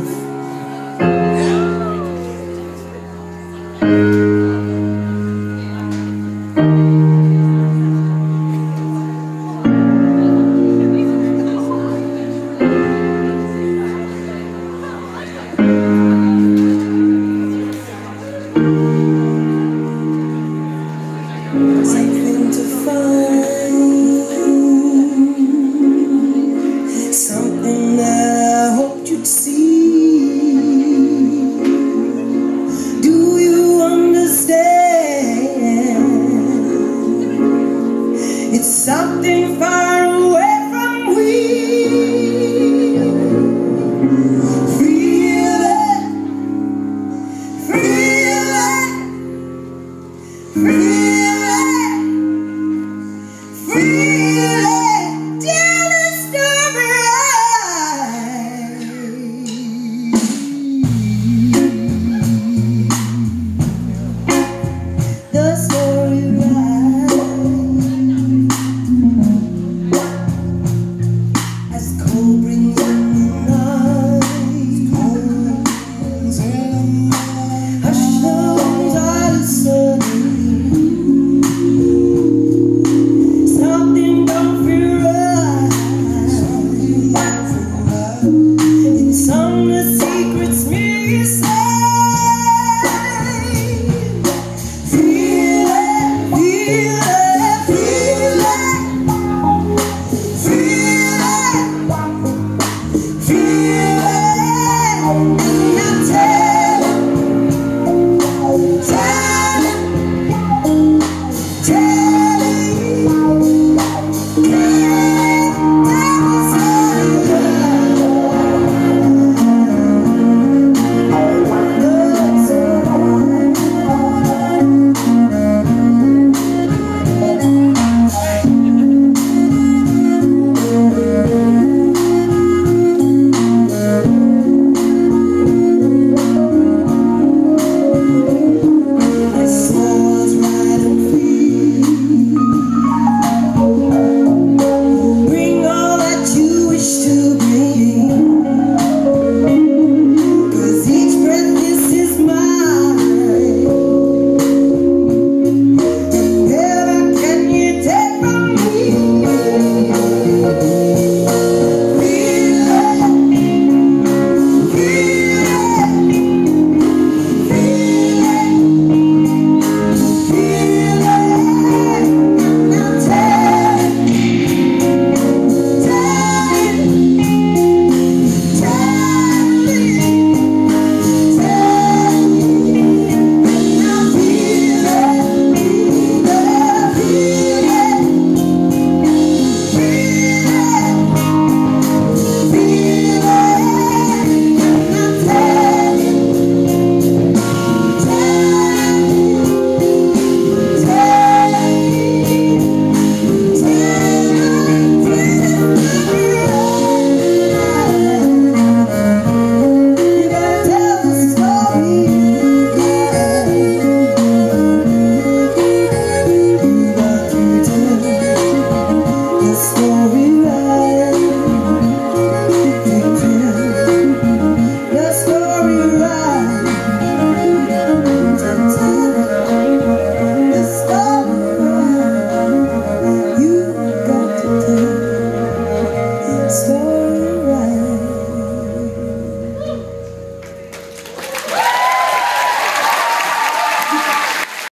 Something It's something far away.